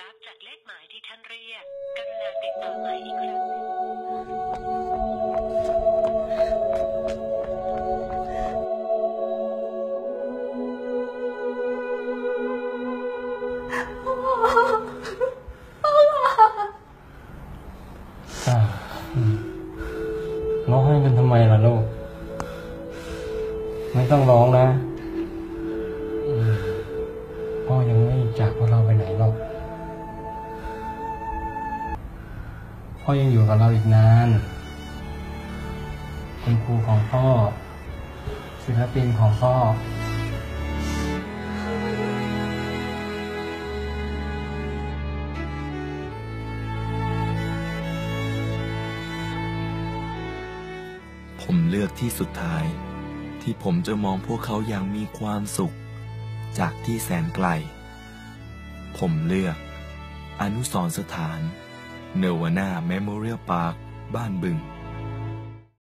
รับจากเลขหมายที่ท่านเรียก กรุณาติดต่อใหม่อีกครั้งร้องไห้กันทำไมล่ะลูก ไม่ต้องร้องนะพ่อยังไม่จากพวกเราไปไหน พ่อยังอยู่กับเราอีกนาน คุณครูของพ่อ ศิลปินของพ่อผมเลือกที่สุดท้าย ที่ผมจะมองพวกเขาอย่างมีความสุข จากที่แสนไกล ผมเลือก อนุสรณ์สถาน Nirvana Memorial Park บ้านบึง